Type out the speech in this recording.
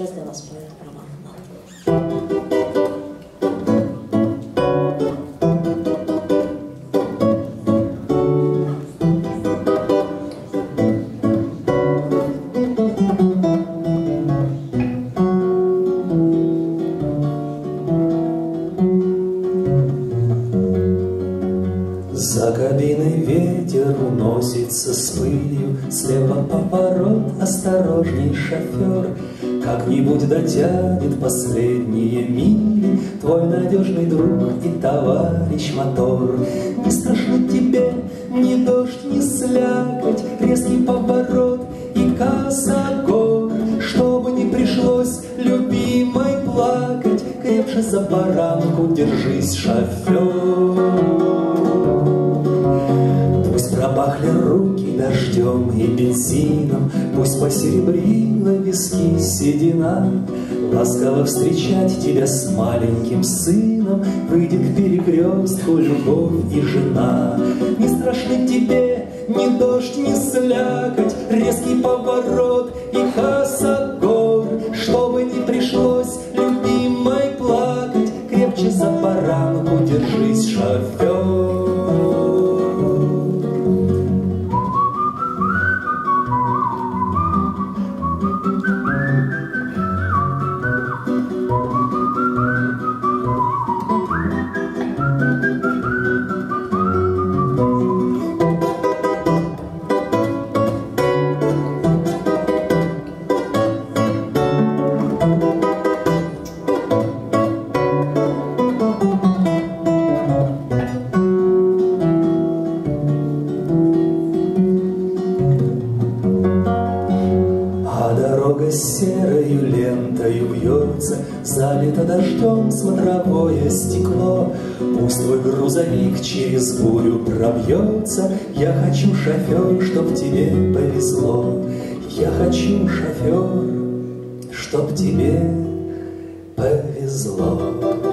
Сейчас для вас поет Роман. За кабиной ветер уносится с пылью, Слева поворот, осторожней шофер, Как-нибудь дотянет последние мили Твой надежный друг и товарищ мотор. Не страшно тебе ни дождь, ни слякоть, Резкий поворот и косогор, Чтобы не пришлось любимой плакать, Крепче за баранку держись, шофер. Бензином, Пусть посеребрила виски седина, Ласково встречать тебя с маленьким сыном. Выйдет к перекрестку любовь и жена. Не страшны тебе ни дождь, ни слякоть, Резкий Thank you. Серою лентою вьется, Залито дождем смотровое стекло. Пусть твой грузовик через бурю пробьется, Я хочу, шофер, чтоб тебе повезло. Я хочу, шофер, чтоб тебе повезло.